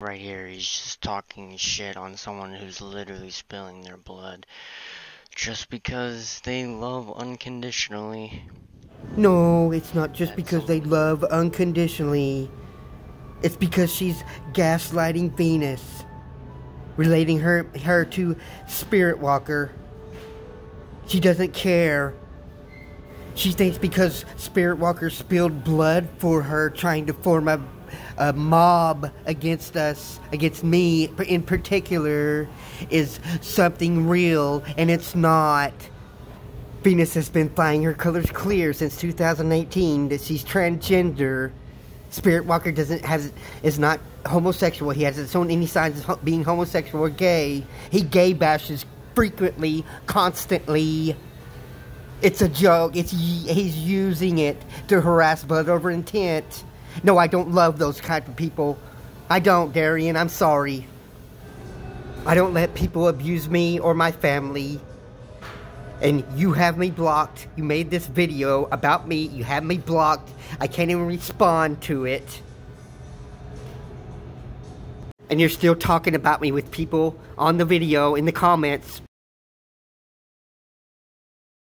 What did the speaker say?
right here, he's just talking shit on someone who's literally spilling their blood just because they love unconditionally. No, it's not just That's because they love unconditionally. It's because she's gaslighting Venus, relating her her to Spirit Walker. She doesn't care. She thinks because Spirit Walker spilled blood for her, trying to form a, a mob against us, against me in particular, is something real, and it's not. Venus has been flying her colors clear since 2018 that she's transgender. Spirit Walker doesn't has is not homosexual. He hasn't shown any signs of being homosexual or gay. He gay bashes frequently, constantly. It's a joke. It's he's using it to harass blood over intent. No, I don't love those kind of people. I don't, Darian. I'm sorry. I don't let people abuse me or my family and you have me blocked. You made this video about me. You have me blocked. I can't even respond to it. And you're still talking about me with people on the video in the comments